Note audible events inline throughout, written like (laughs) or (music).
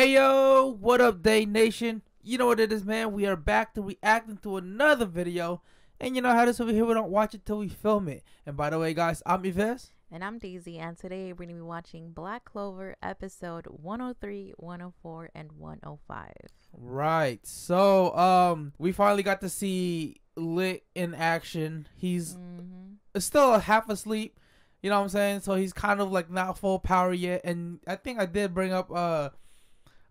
Ayo, what up, Day Nation? You know what it is, man. We are back to reacting to another video. And you know how this over here, we don't watch it till we film it. And by the way, guys, I'm Yves. And I'm Deisi, and today we're going to be watching Black Clover episode 103, 104, and 105. Right. So, um, we finally got to see Licht in action. He's Mm-hmm. still half asleep. You know what I'm saying? So he's kind of like not full power yet. And I think I did bring up uh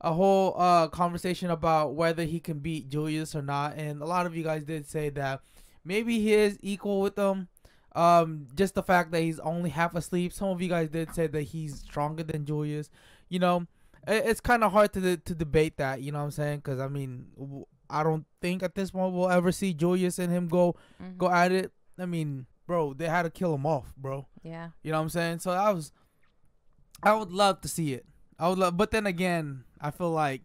a whole uh conversation about whether he can beat Julius or not. And a lot of you guys did say that maybe he is equal with them. Um, just the fact that he's only half asleep. Some of you guys did say that he's stronger than Julius. You know, it, it's kind of hard to to debate that. You know what I'm saying? Because I mean, I don't think at this point we'll ever see Julius and him go Mhm. go at it. I mean, bro, they had to kill him off, bro. Yeah. You know what I'm saying? So I was, I would love to see it. I would love, but then again, I feel like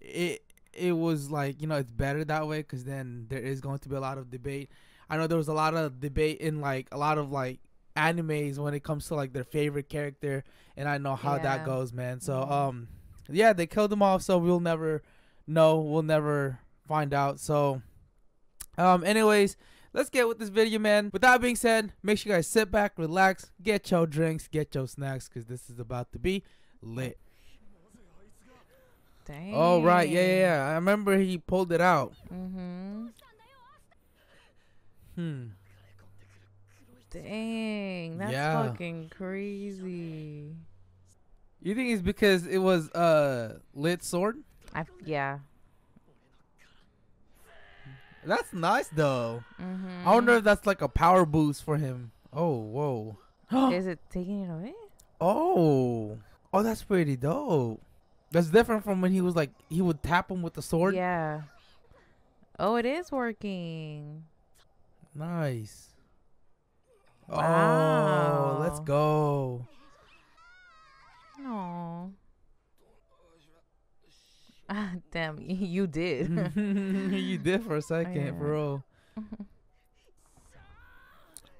it it was like you know it's better that way because then there is going to be a lot of debate. I know there was a lot of debate in like a lot of like animes when it comes to like their favorite character, and I know how Yeah. that goes, man. So Mhm. um, yeah, they killed him off, so we'll never know. We'll never find out. So um, anyways let's get with this video, man. With that being said, make sure you guys sit back, relax, get your drinks, get your snacks, because this is about to be lit. Dang. Oh, right. Yeah, yeah, yeah. I remember he pulled it out. Mm-hmm. Hmm. Dang. That's Yeah. fucking crazy. You think it's because it was uh Licht sword? I, yeah. That's nice, though. Mm-hmm. I wonder if that's like a power boost for him. Oh, whoa. (gasps) Is it taking it away? oh. Oh, that's pretty dope. That's different from when he was like, he would tap him with the sword. Yeah. Oh, it is working. Nice. Oh, let's go. No. Ah, (laughs) damn, you did. (laughs) you did for a second, Yeah. bro. (laughs)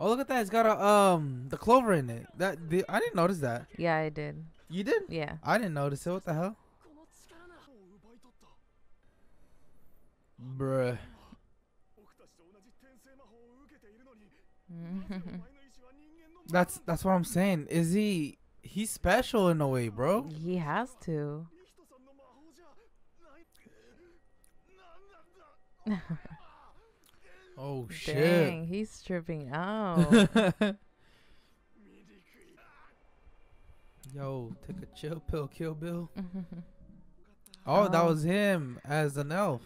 Oh, look at that! It's got a um the clover in it. That the, I didn't notice that. yeah, I did. You did? Yeah. I didn't notice it. What the hell, bruh? Mm-hmm. That's that's what I'm saying. Is he? He's special in a way, bro. he has to. (laughs) Oh (laughs) shit. Dang, he's tripping out. (laughs) Yo, take a chill pill, Kill Bill. (laughs) oh, that um, was him as an elf.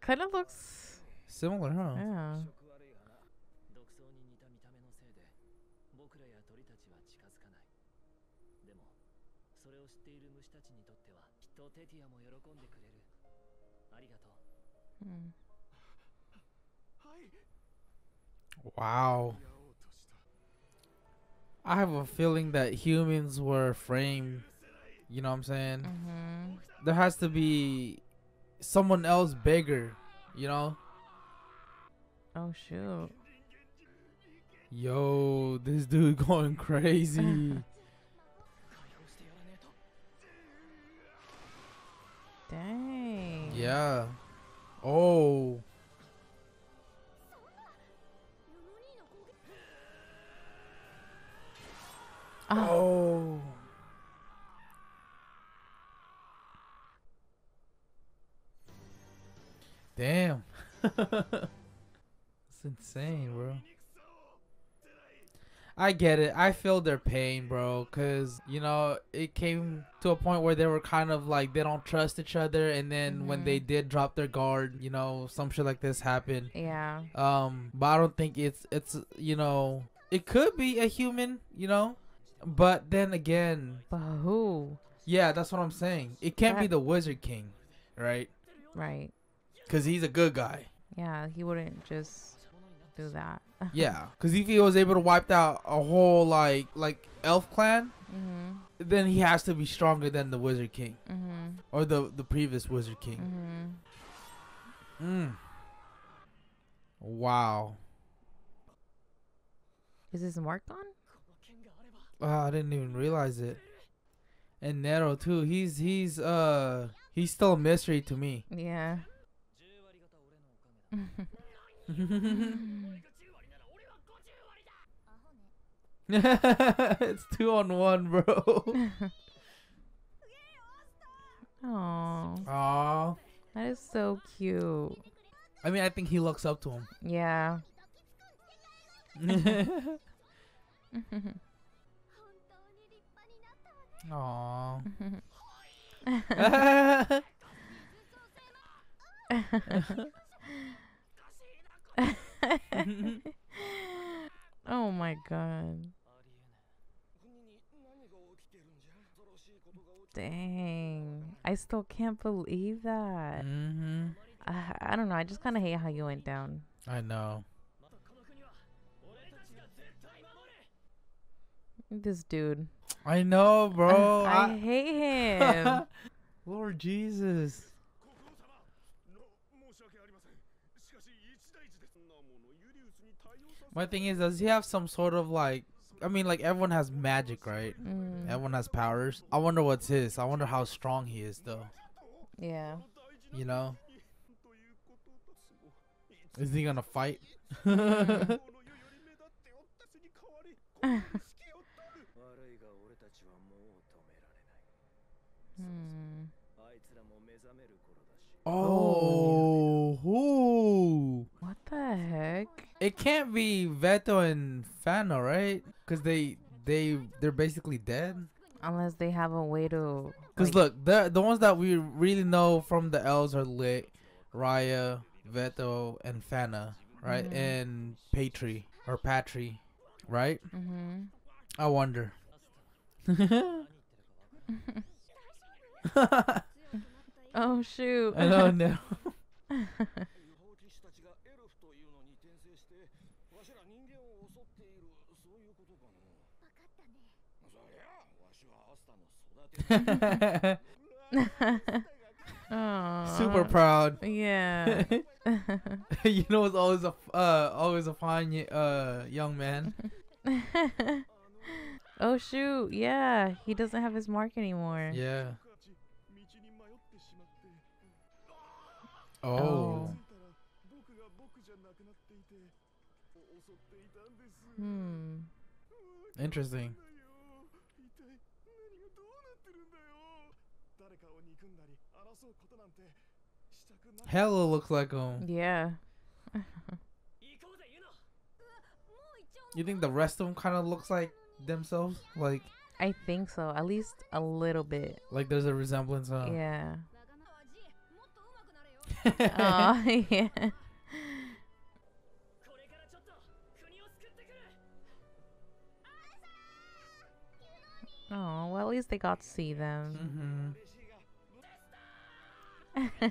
Kind of looks similar, huh? Yeah. Hmm. Wow. I have a feeling that humans were framed. You know what I'm saying? Mm-hmm. There has to be someone else bigger, you know? Oh shoot. Yo, this dude (laughs) going crazy. (laughs) Dang. Yeah. Oh. Oh. Damn. (laughs) It's insane, bro. I get it. I feel their pain, bro, cuz you know, it came to a point where they were kind of like they don't trust each other and then when Mhm. they did drop their guard, you know, some shit like this happened. yeah. Um, but I don't think it's it's you know it could be a human, you know, but then again, But who? yeah, that's what I'm saying. It can't be the Wizard King, right? Right. Because he's a good guy. Yeah, he wouldn't just do that. (laughs) Yeah, because if he was able to wipe out a whole like like elf clan, mhm. then he has to be stronger than the Wizard King Mhm. or the the previous Wizard King. Mhm. Mm. Wow. Is his mark on? Oh, I didn't even realize it. And Nero too. He's he's uh he's still a mystery to me. Yeah. (laughs) it's two on one, bro. Aww. Aww. That is so cute. I mean, I think he looks up to him. Yeah. (laughs) (laughs) Aww. (laughs) oh my god. Dang. I still can't believe that. Mm-hmm. I, I don't know. I just kind of hate how you went down. I know. This dude. I know, bro. I, I hate him. (laughs) Lord Jesus. My thing is, does he have some sort of like? I mean, like everyone has magic, right? Mm. Everyone has powers. I wonder what's his. I wonder how strong he is, though. Yeah. You know. Is he gonna fight? (laughs) (laughs) Oh, who? What the heck? It can't be Vetto and Fana, right? Because they they they're basically dead. Unless they have a way to. Because like, look, the the ones that we really know from the L's are Licht, Rhya, Vetto, and Fana, right? Mm -hmm. And Patri or Patri, right? Mm -hmm. I wonder. (laughs) (laughs) (laughs) Oh shoot. oh no. (laughs) Super proud. Yeah. (laughs) you know, it's always a uh, always a fine uh young man. (laughs) oh shoot! Yeah, he doesn't have his mark anymore. Yeah. Oh. Hmm. Interesting. Hella looks like him. Yeah. (laughs) you think the rest of them kind of looks like themselves? Like. I think so. At least a little bit. Like there's a resemblance, huh? Yeah. (laughs) (laughs) oh, yeah. Oh, well, at least they got to see them. Mm-hmm. (laughs)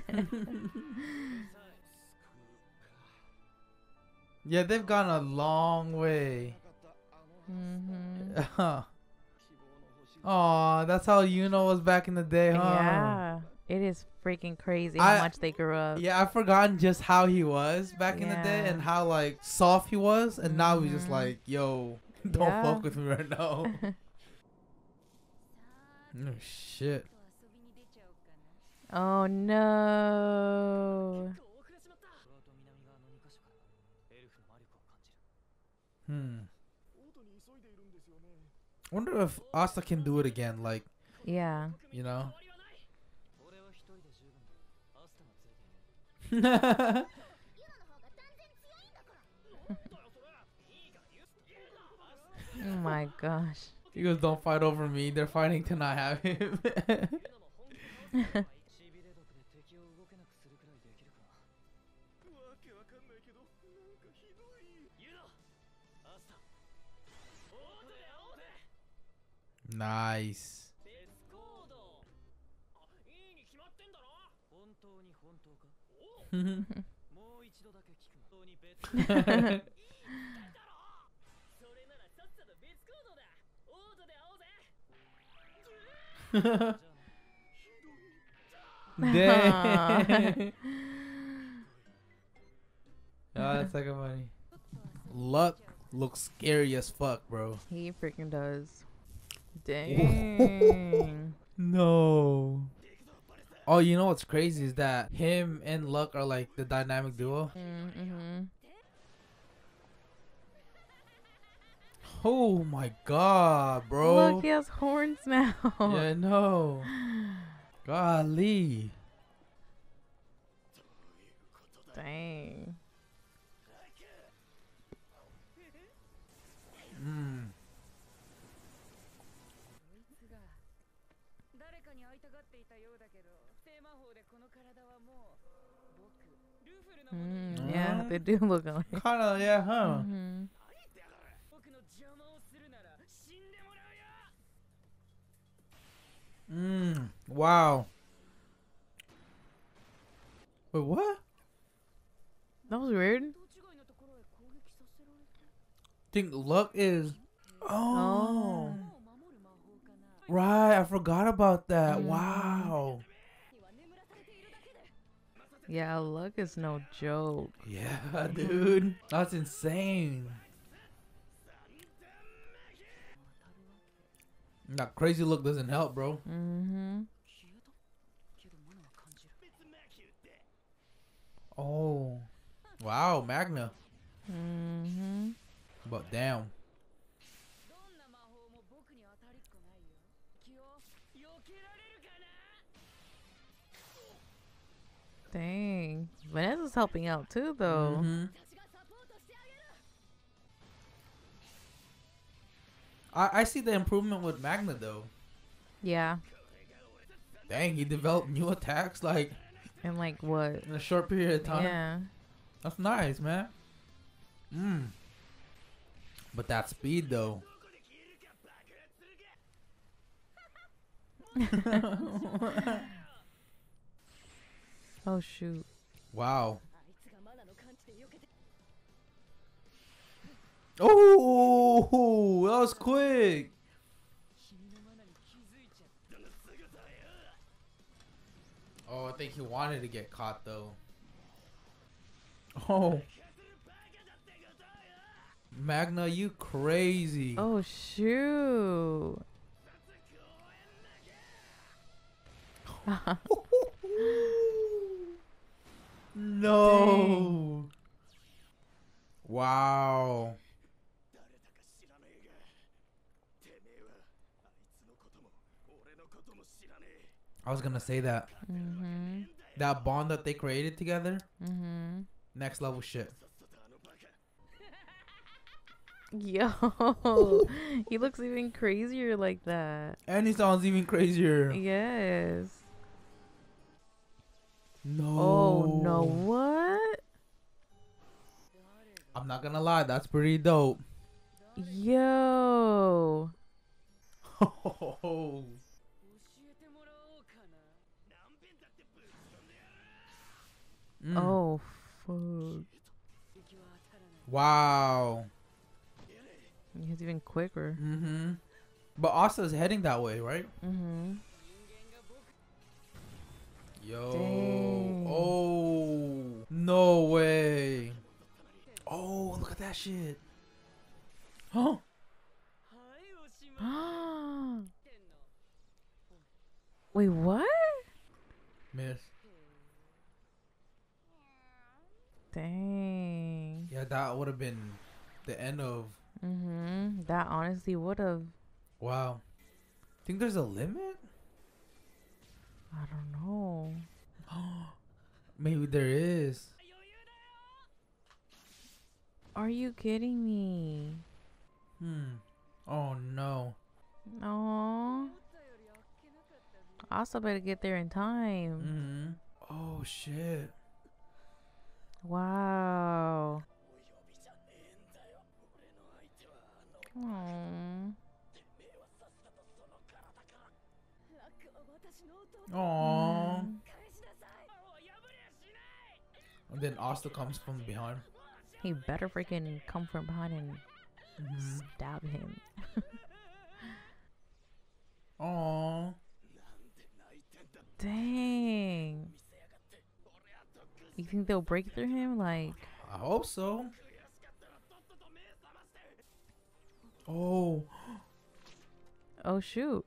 yeah, they've gone a long way. Mm-hmm. oh, that's how Yuno was back in the day, huh? Yeah. It is freaking crazy how I, much they grew up. Yeah, I've forgotten just how he was back yeah. in the day and how like soft he was, and mm-hmm. now he's just mm-hmm. like, yo, (laughs) don't yeah. fuck with me right now. (laughs) oh shit. Oh no. Hmm. I wonder if Asta can do it again. Like, yeah. You know? oh my gosh. He goes, don't fight over me. They're fighting to not have him. (laughs) nice. Dang. oh, that's like funny. Luck looks scary as fuck, bro. He freaking does. Dang. (laughs) No. Oh, you know what's crazy is that him and Luck are like the dynamic duo. mm-hmm. Oh my god, bro. Look, he has horns now. (laughs) Yeah, no. Golly. Dang. Mm. かに会いたがっていたようだけど聖魔法でこの体はもう僕ルーフルのものに Mm, yeah, they do look alike. Kind of, yeah, huh? Mhm. 僕の邪魔をするなら死んでもらうよ Mm. Wow. Wait, what? That was weird. 人違いのところへ攻撃させられて Think Luck is. Oh. お Right, I forgot about that. Mm. Wow. Yeah, luck is no joke. Yeah, (laughs) dude. That's insane. That crazy look doesn't help, bro. Mm-hmm. Oh. Wow, Magna. Mm-hmm. But damn. Dang. Vanessa's helping out too, though. Mm-hmm. I, I see the improvement with Magna, though. Yeah. Dang, he developed new attacks, like. In like what? In a short period of time. Yeah. That's nice, man. Mmm. But that speed, though. (laughs) (laughs) Oh shoot. Wow. (laughs) Oh, that was quick. Oh, I think he wanted to get caught though. Oh. Magna, you crazy. Oh, shoot. (laughs) (laughs) No. Dang. Wow. I was gonna say that. Mm-hmm. That bond that they created together. Mm-hmm. Next level shit. (laughs) Yo, he looks even crazier like that. And he sounds even crazier. Yes. No. Oh, I'm not gonna lie, that's pretty dope. Yo. Oh. (laughs) Mm. Oh, fuck. Wow. He's even quicker. Mm-hmm. But Asta's heading that way, right? Mm-hmm. Yo. Dang. Oh. No way. Oh, look at that shit. Oh. (gasps) Wait, what? Miss. Dang. Yeah, that would have been the end of. Mhm. That honestly would have. Wow. Think there's a limit? I don't know. (gasps) Maybe there is. Are you kidding me? Hmm. Oh no. No. I also better get there in time. Mm-hmm. Oh shit. Wow. Aww. Aww. Mm. And then Asta comes from behind. He better freaking come from behind and mm-hmm. stab him. (laughs) Aww. Dang. You think they'll break through him? Like. I hope so. Oh. Oh shoot.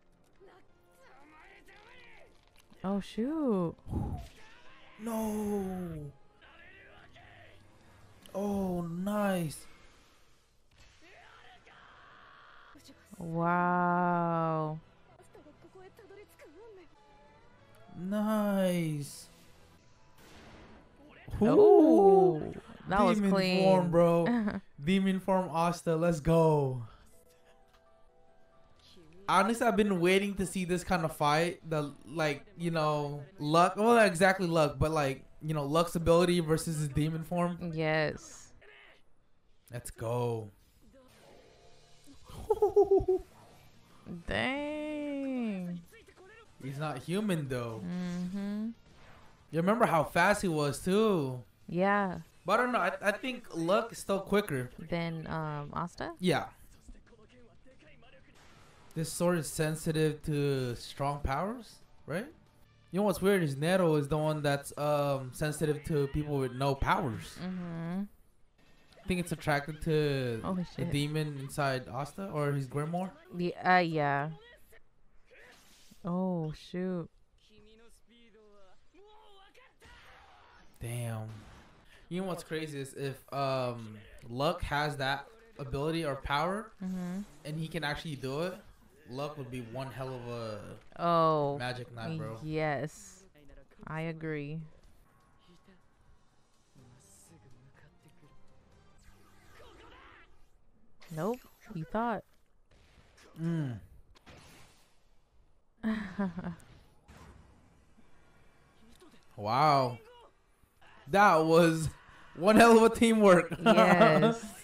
Oh shoot. (gasps) no. Oh, nice. Wow. Nice. Ooh. That Demon was clean. form, bro. (laughs) Demon form Asta, let's go. Honestly, I've been waiting to see this kind of fight. The like, you know, luck. Well, not exactly luck, but like you know, luck's ability versus his demon form. yes. Let's go. (laughs) Dang. He's not human though. Mm-hmm. You remember how fast he was too. Yeah. But I don't know. I, I think luck is still quicker. than um Asta? Yeah. This sword is sensitive to strong powers, right? You know what's weird is Nero is the one that's um, sensitive to people with no powers. Mm-hmm. I think it's attracted to oh, the demon inside Asta or his grimoire. Yeah, uh, yeah. Oh shoot. Damn. You know what's crazy is if um, Luck has that ability or power, mm-hmm. and he can actually do it luck would be one hell of a oh magic knight, bro. Yes, I agree. Nope, you thought. Mm. (laughs) wow, that was one hell of a teamwork. (laughs) yes.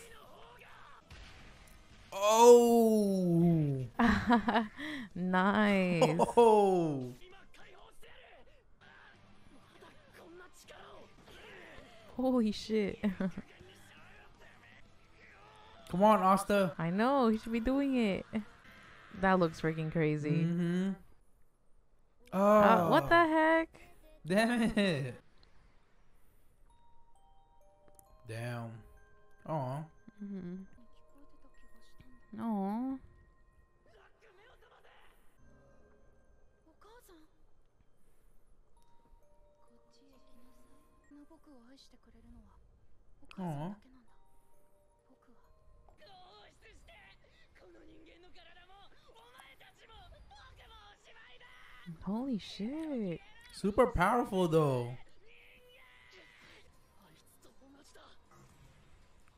Oh. nice. (laughs) Oh. Holy shit. (laughs) Come on, Asta. I know. He should be doing it. That looks freaking crazy. Mm-hmm. Uh, oh. Uh, what the heck? Damn it. Damn. Oh. Mm-hmm. No. Aww. Holy shit. Super powerful though.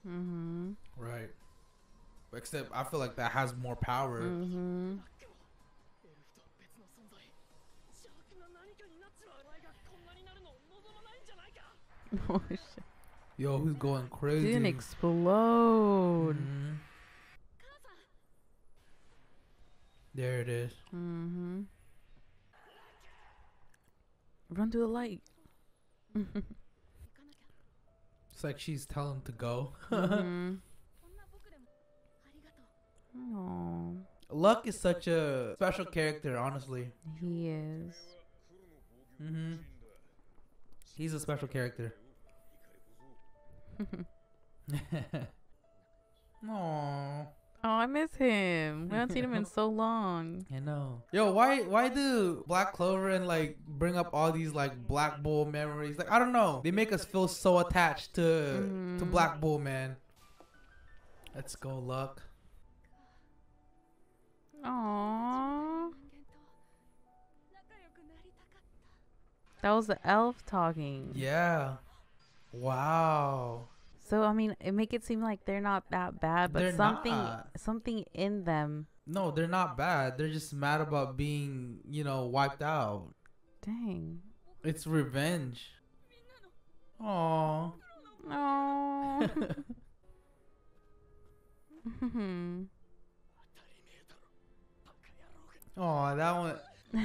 Mm-hmm. Right. Except I feel like that has more power. Mm-hmm. Oh, (laughs) shit. Yo, he's going crazy. Didn't explode. Mm-hmm. There it is. Mm-hmm. Run to the light. (laughs) it's like she's telling him to go. (laughs) mm-hmm. とう Oh, Luck is such a special character, honestly. he is. Mm-hmm. He's a special character. (laughs) (laughs) Aww. Oh, I miss him. We haven't seen him in so long. I know. Yo, why why do Black Clover and like bring up all these like Black Bull memories? Like I don't know. They make us feel so attached to to Mhm. Black Bull, man. Let's go, Luck. That was the elf talking. Yeah. Wow. So I mean, it make it seem like they're not that bad, but they're something not. something in them. No, they're not bad. They're just mad about being, you know, wiped out. Dang. It's revenge. Aww. No. (laughs) (laughs) (laughs) Oh, that one.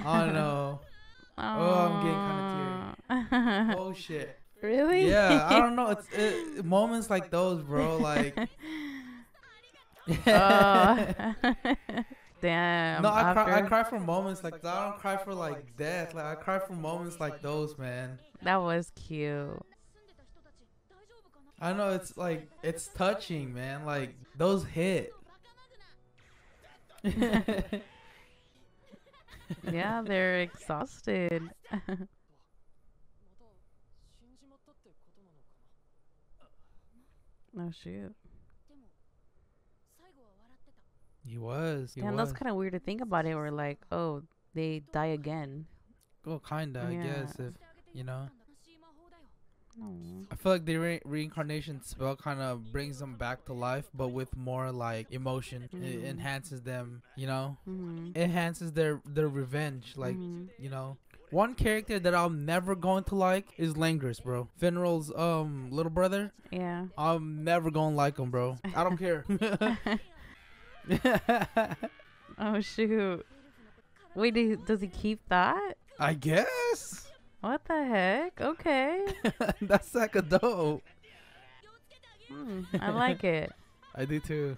Oh no. (laughs) oh, I'm getting kind of teary. oh shit. (laughs) Really? Yeah, I don't (laughs) know. It's it, moments like those, bro. Like. oh. Damn. No, I cry, I cry for moments like that. I don't cry for like death. Like I cry for moments like those, man. That was cute. I know it's like it's touching, man. Like those hit yeah, they're exhausted. (laughs) oh shoot. He was. He Damn, was. that's kind of weird to think about it. We're like, oh, they die again. Well, kinda, yeah. I guess. If you know. I feel like the re- reincarnation spell kind of brings them back to life, but with more like emotion. It Mhm. enhances them, you know. hmm enhances their their revenge. Like Mhm. you know, one character that I'm never going to like is Langris, bro. Finral's um little brother. Yeah. I'm never gonna like him, bro. I don't care. (laughs) (laughs) oh shoot. Wait, do- does he keep that? I guess What the heck? Okay. (laughs) that's like a dope. I like it. (laughs) I do too.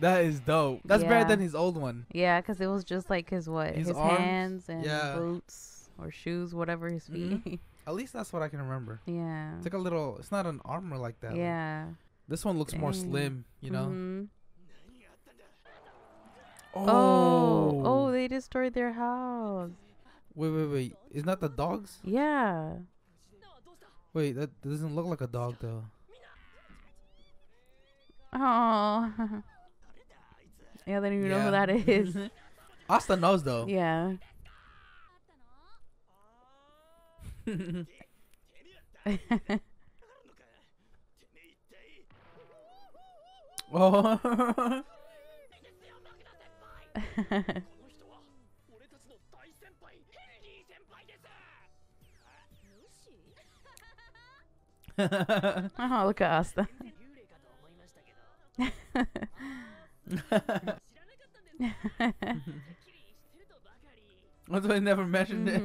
That is dope. That's better than his old one. Yeah, because it was just like his what? His His, hands and Yeah. boots or shoes, whatever his feet. Mhm. (laughs) At least that's what I can remember. yeah. It's like a little. It's not an armor like that. like- yeah. this one looks more slim. You know. Mhm. Oh. Oh. Oh, they destroyed their house. Wait, wait, wait. Isn't that the dogs? Yeah. Wait, that doesn't look like a dog though. Oh. (laughs) yeah, I don't even yeah. know who that is. (laughs) Asta knows though. Yeah. (laughs) oh. この人は俺たちの大先輩ヘンリー先輩です無視 (laughs) oh, look at us. 幽(laughs) 霊かと思いましたけど知らなかったんですきりしてるとばかり That's why I never mentioned it.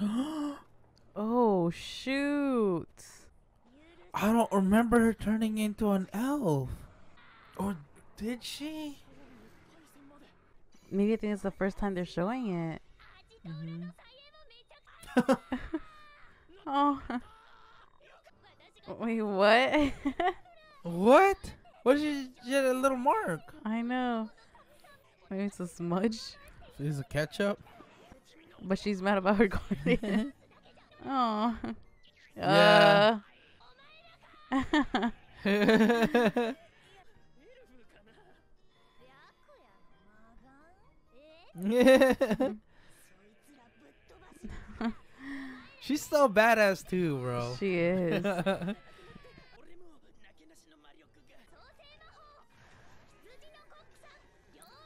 Mhm. (laughs) ま (gasps) Oh, shoot. I don't remember her turning into an elf. Or did she? Maybe I think it's the first time they're showing it. Mm -hmm. (laughs) oh. Wait, what? what? What did she get a little mark? I know. Maybe it's a smudge. She's a ketchup. But she's mad about her garden. (laughs) Oh. Yeah. Uh. (laughs) She's so badass too, bro. She is. (laughs)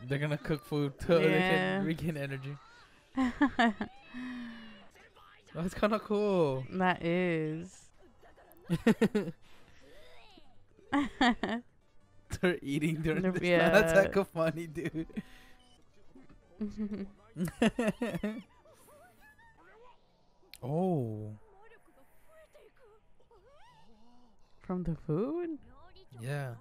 They're gonna cook food (laughs) to yeah. regain energy. Oh, that's kind of cool. That is. (laughs) they're eating during yeah. this. Yeah. That's like a funny dude. (laughs) oh. From the food? Yeah.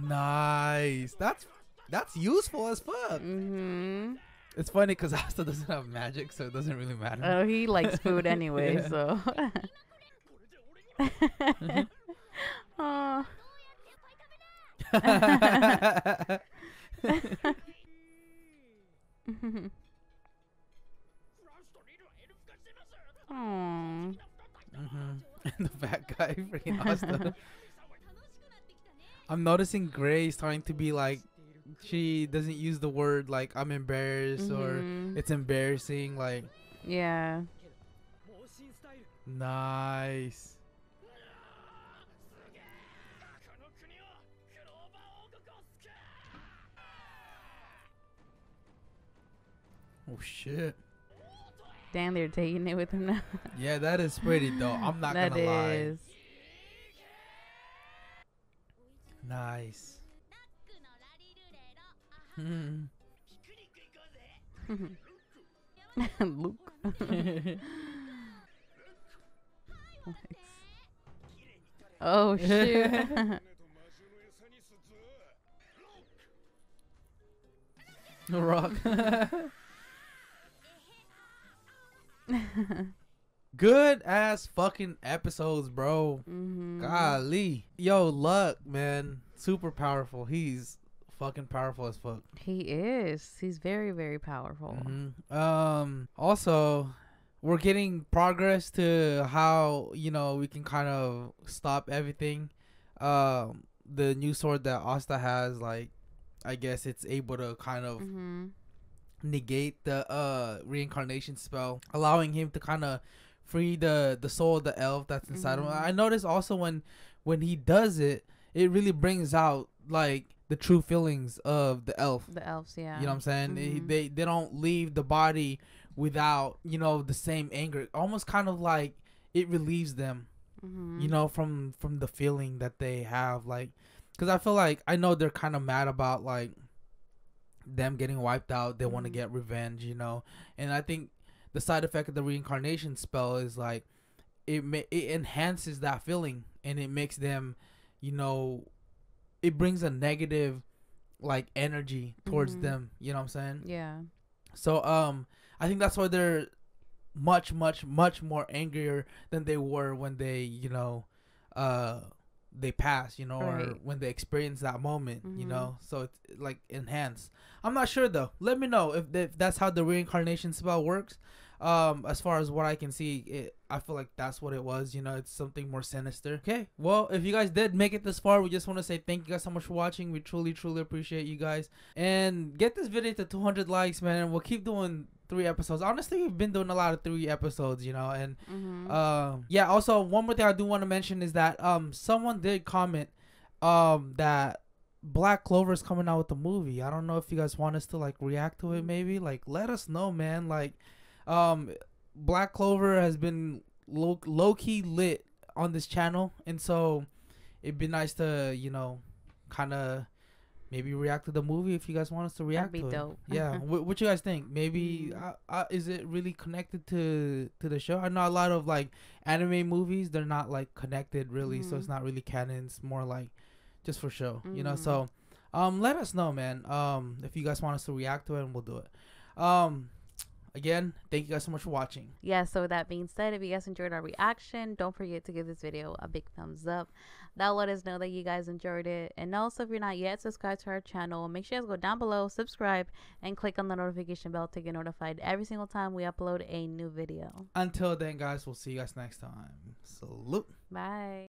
Nice. That's that's useful as fuck. Mm -hmm. It's funny because (laughs) Asta doesn't have magic, so it doesn't really matter. Oh, he likes food (laughs) anyway, so. oh. Aww. Mm-hmm. and the fat guy, (laughs) freaking Asta. I'm noticing Gray starting to be like she doesn't use the word like I'm embarrassed mm-hmm. or it's embarrassing. Like, yeah. Nice. Oh shit. Damn, they're taking it with him now. yeah, that is pretty though. I'm not (laughs) that gonna is. lie. Nice. (laughs) Luke. (laughs) oh shoot. (laughs) Rock. good ass fucking episodes, bro. Mm-hmm. Golly, yo, luck, man, super powerful. He's fucking powerful as fuck. He is. He's very, very powerful. Mhm. Um. Also, we're getting progress to how you know we can kind of stop everything. Um. The new sword that Asta has, like, I guess it's able to kind of Mm-hmm. negate the uh reincarnation spell, allowing him to kind of free the the soul of the elf that's inside him. Mhm. I noticed also when when he does it, it really brings out like the true feelings of the elf. The elves, yeah. You know what I'm saying? They, Mhm. they they don't leave the body without you know the same anger. Almost kind of like it relieves them, mm-hmm. you know, from from the feeling that they have. Like, because I feel like I know they're kind of mad about like them getting wiped out. They want to get revenge, you know. And I think the side effect of the reincarnation spell is like it ma- it enhances that feeling and it makes them, you know, it brings a negative like energy towards Mhm. them. You know what I'm saying? Yeah. So um, I think that's why they're much, much, much more angrier than they were when they, you know, uh, they pass, you know, or when they experience that moment, you Mhm. know. So it's like enhanced. I'm not sure though. Let me know if, if that's how the reincarnation spell works. Um, as far as what I can see, it I feel like that's what it was. You know, it's something more sinister. Okay, well, if you guys did make it this far, we just want to say thank you guys so much for watching. We truly, truly appreciate you guys. And get this video to 200 likes, man. And we'll keep doing three episodes. Honestly, we've been doing a lot of three episodes, you know. And Mm-hmm. um, yeah. Also, one more thing I do want to mention is that um, someone did comment um that Black Clover is coming out with a movie. I don't know if you guys want us to like react to it. Maybe like let us know, man. Like, um, Black Clover has been low low key lit on this channel, and so it'd be nice to you know, kind of. Maybe react to the movie if you guys want us to react be to dope. it. (laughs) Yeah, what, what you guys think? Maybe Mhm. uh, uh, is it really connected to to the show? I know a lot of like anime movies they're not like connected really so it's Mhm. not really canon it's more like just for show you know so um let us know man um if you guys want us to react to it and we'll do it um again thank you guys so much for watching. Yeah so with that being said if you guys enjoyed our reaction don't forget to give this video a big thumbs up. That'll let us know that you guys enjoyed it. And also if you're not yet subscribed to our channel make sure you guys go down below subscribe and click on the notification bell to get notified every single time we upload a new video. Until then guys we'll see you guys next time. Salute. Bye